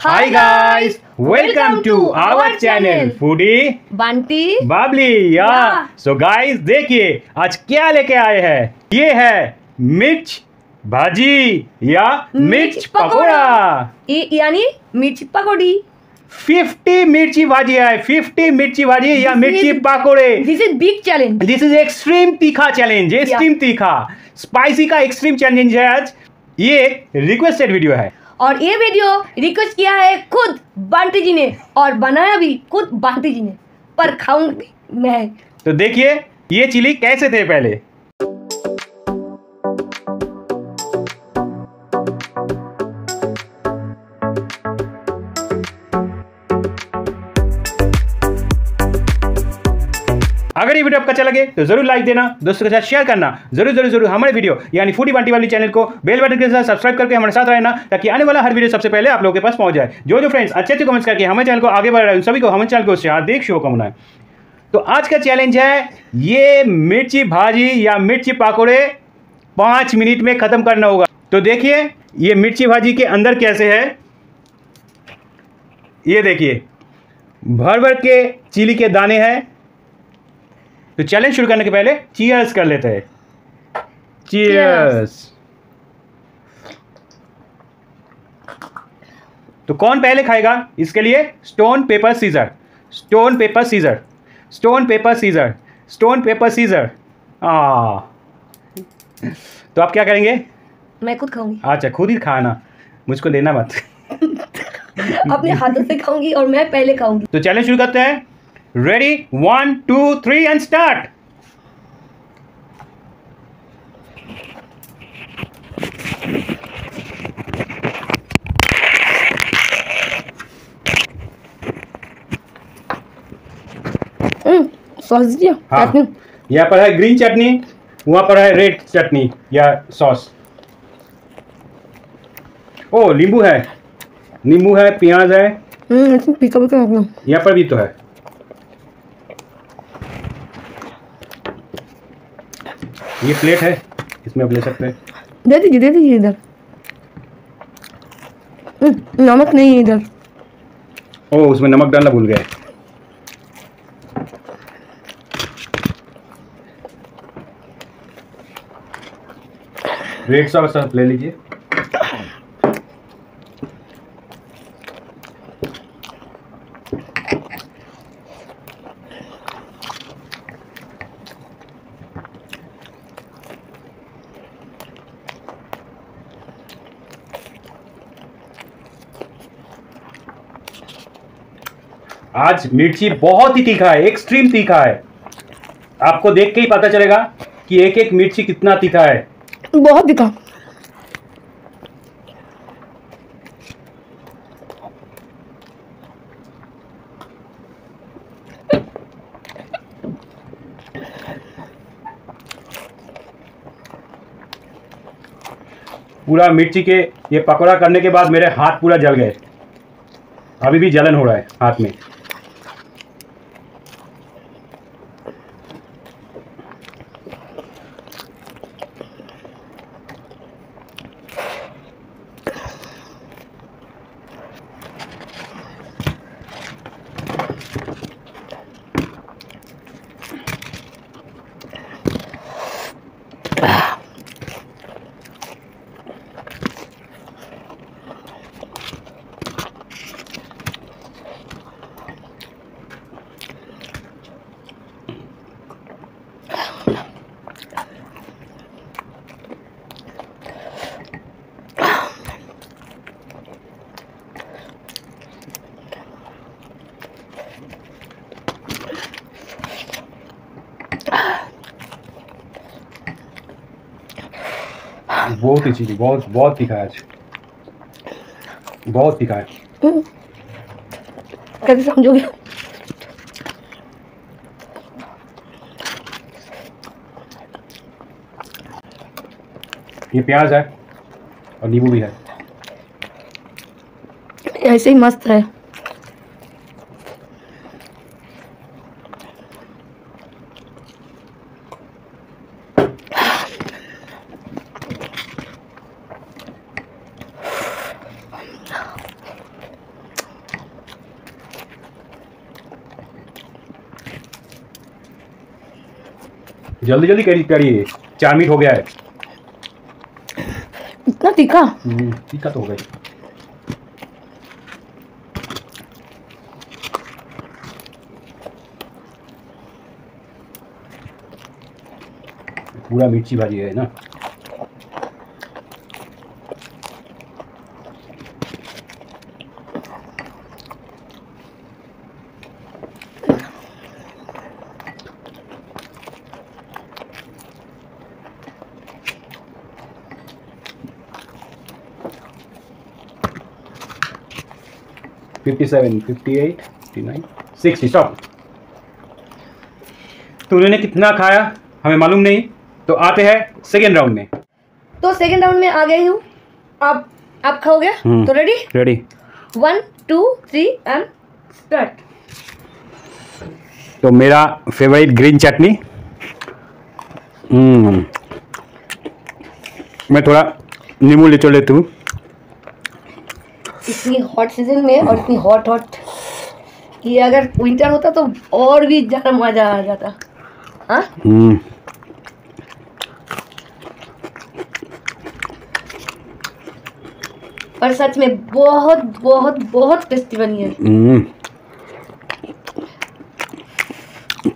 Hi guys, welcome to our channel Foodie. Bunty Babli या Yeah. So guys देखिए आज क्या लेके आए हैं? ये है मिर्च भाजी या मिर्च पकोड़ा। यानी मिर्च पकौड़ी। 50 मिर्ची भाजी है 50 मिर्ची भाजी या मिर्ची पकोड़े। This is big challenge this is extreme तीखा चैलेंज एक्सट्रीम तीखा। स्पाइसी का एक्सट्रीम चैलेंज है आज। ये रिक्वेस्टेड वीडियो है। और ये वीडियो रिक्वेस्ट किया है खुद बांटी जी ने और बनाया भी खुद बांटी जी ने। पर खाऊँगी मैं। तो देखिए, ये चिली कैसे थे पहले? अगर ये वीडियो आपका अच्छा लगे तो ज़रूर लाइक देना, दोस्तों के साथ शेयर करना, ज़रूर ज़रूर ज़रूर हमारे वीडियो यानी फूडी बांटी वाली चैनल को बेल बटन के साथ सब्सक्राइब करके हमारे साथ रहना, ताकि आने वाला हर वीडियो सबसे पहले आप लोगों के पास पहुँच जाए। जो जो फ्रेंड्स अच्छे अच्छे कमेंट्स करके हमारे चैनल को आगे बढ़ रहे हैं सभी को हमारे चैनल को हार्दिक शुभकामनाएँ। तो आज का चैलेंज है, ये मिर्ची भाजी या मिर्ची पाकोड़े पाँच मिनट में ख़त्म करना होगा। तो देखिए, ये मिर्ची भाजी के अंदर कैसे है। ये देखिए भर भर के चिली के दाने हैं तो चैलेंज शुरू करने के पहले चीयर्स कर लेते हैं। चीयर्स तो कौन पहले खाएगा? इसके लिए stone paper scissor stone paper scissor stone paper scissor stone paper scissor आ तो आप क्या करेंगे? मैं खुद खाऊँगी। अच्छा खुद ही खाना। मुझको लेना मत। अपने हाथों से खाऊँगी और मैं पहले खाऊँगी। तो चैलेंज शुरू करते हैं। Ready one two three and start sauce दीजिए हाँ। यहाँ पर है ग्रीन चटनी वहाँ पर है रेड चटनी या सॉस ओ नींबू है। नींबू है प्याज है। हम्म यहाँ पर भी तो है। ये प्लेट है इसमें आप ले सकते हैं। दे दीजिए दे दीजिए इधर। नमक नहीं है इधर। ओ उसमें नमक डालना भूल गए। रेड सॉस आप ले लीजिए। आज मिर्ची बहुत ही तीखा है एक्सट्रीम तीखा है। आपको देख के ही पता चलेगा कि एक एक मिर्ची कितना तीखा है। बहुत दिखा पूरा मिर्ची के ये पकौड़ा करने के बाद मेरे हाथ पूरा जल गए। अभी भी जलन हो रहा है हाथ में। बहुत ही चीज़ बहुत बहुत तीखा है आज। बहुत तीखा है कैसे समझोगे? ये प्याज है और नींबू भी है। ऐसे ही मस्त है। जल्दी जल्दी करिए करिए चार मिनट हो गया है। इतना तीखा। हम्म, तीखा तो हो गया। पूरा मिर्ची भाजी है ना? Fifty seven fifty eight fifty nine sixty stop तो उन्होंने कितना खाया? हमें मालूम नहीं। तो आते हैं सेकेंड राउंड में। तो सेकंड राउंड में आ गई हूँ। आप आप खाओगे? हम्म। तो ready ready one two three and start तो मेरा फेवरेट ग्रीन चटनी। हम्म। मैं थोड़ा नींबू ले लेती हूँ इतनी हॉट सीज़न में और इतनी हॉट हॉट ये अगर विंटर होता तो और भी ज़्यादा मज़ा आ जाता। हाँ? हम्म। और सच में बहुत बहुत बहुत टेस्टी बनी है।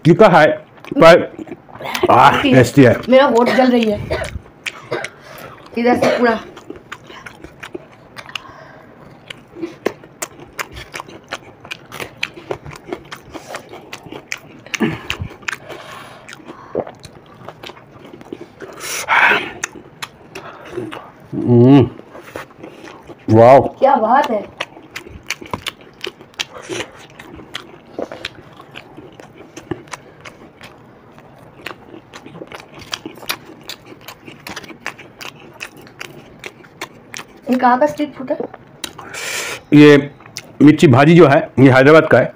तीखा है पर आह टेस्टी है। मेरा होठ जल रही है। इधर से पूरा। वाह क्या बात है? ये कहाँ का स्ट्रीट फ़ूड है? ये मिर्ची भाजी जो है ये हैदराबाद का है।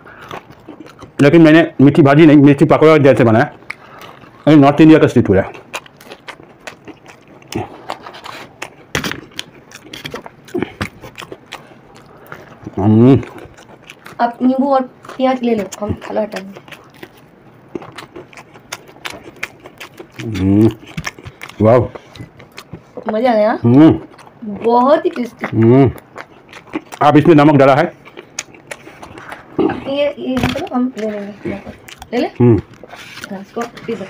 लेकिन मैंने मिर्ची भाजी नहीं मिर्ची पकौड़ा जैसे बनाया। ये नॉर्थ इंडिया का स्ट्रीट फ़ूड है। आप नींबू और प्याज ले लो हम खाना हटाएँगे। हम्म, वाह मज़ा आ गया हम्म, बहुत ही टेस्टी हम्म। आप इसमें नमक डाला है? ये ये चलो हम ले लेंगे। ले ले? हम्म, हाँ, इसको पी दो।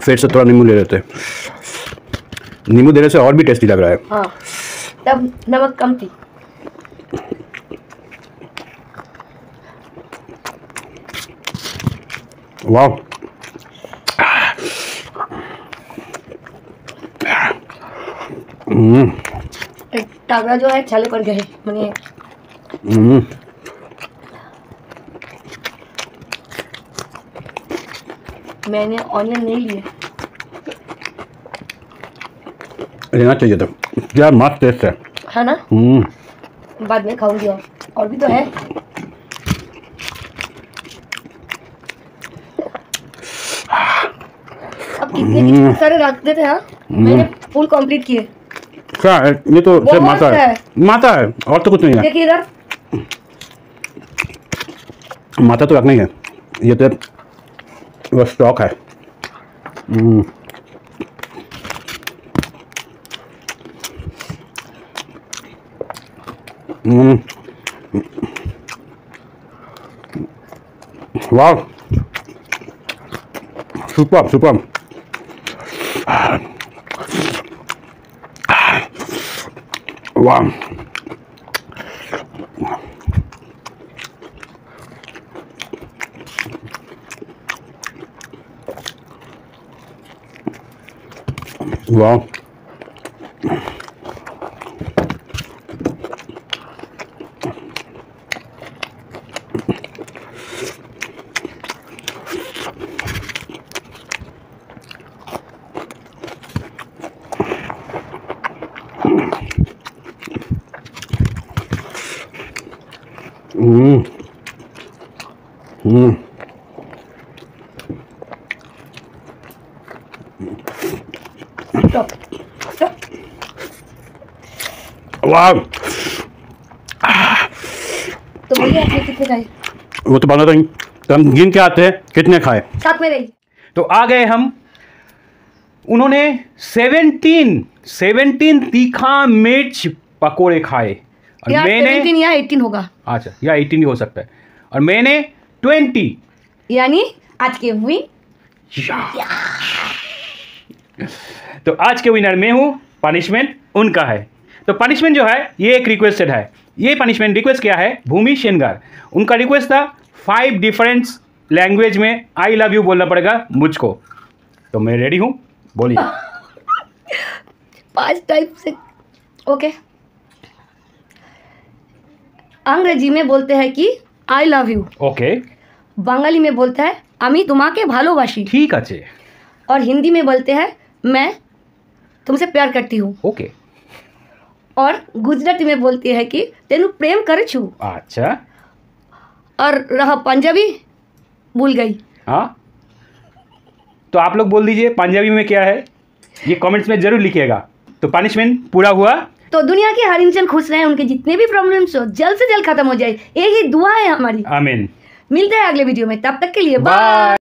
फिर से थोड़ा नींबू ले लेते हैं। नींबू देने से और भी टेस्टी लग रहा है। हाँ तब नमक कम थी। वाह हम्म, टागड़ा जो है छाले पड़ गए। मैंने हम्म, मैंने ऑनियन नहीं लिए। लेना चाहिए था क्या मस्त टेस्ट है। है ना? हम्म, बाद में खाऊँगी और। और भी तो है। अब कितने कितने सारे रख देते हैं हाँ? मैंने फुल कंप्लीट किए। क्या है? ये तो सिर्फ़ माता है। है। माता है और तो कुछ नहीं है। देखिए इधर। माता तो रखना ही है। ये तो वो स्टॉक है। Hmm. Wow. Super, super. Wow. Wow. वाह। तो कितने खाए? वो तो बना नहीं तो हम गिन के आते हैं कितने खाए? साथ में रहिए। तो आ गए हम। उन्होंने सेवेंटीन सेवेंटीन तीखा मिर्च पकोड़े खाए। और या मैंने या एटीन होगा। अच्छा या एटीन ही हो सकता है। और मैंने ट्वेंटी यानी आज के विन तो आज के विनर मैं हूँ पनिशमेंट उनका है तो पनिशमेंट जो है ये एक रिक्वेस्टेड है ये पनिशमेंट रिक्वेस्ट किया है भूमि शेनगार उनका रिक्वेस्ट था फाइव डिफरेंट लैंग्वेज में आई लव यू बोलना पड़ेगा मुझको तो मैं रेडी हूँ बोलिए पांच टाइप से ओके अंग्रेजी में बोलते हैं कि I love you okay Bengali में बोलते हैं আমি তোমাকে ভালোবাসি ठीक আছে और हिंदी में बोलते हैं मैं तुमसे प्यार करती हूँ। ओके और गुजराती में बोलती है कि तेनु प्रेम करे छू? अच्छा। और रहा पंजाबी भूल गई। हाँ। तो आप लोग बोल दीजिए पंजाबी में क्या है? ये कमेंट्स में ज़रूर लिखिएगा। तो पनिशमेंट पूरा हुआ। तो दुनिया के हर इंसान खुश रहे उनके जितने भी प्रॉब्लम्स हो जल्द से जल्द खत्म हो जाए। यही दुआ है हमारी। आमीन मिलते हैं अगले वीडियो में। तब तक के लिए बाय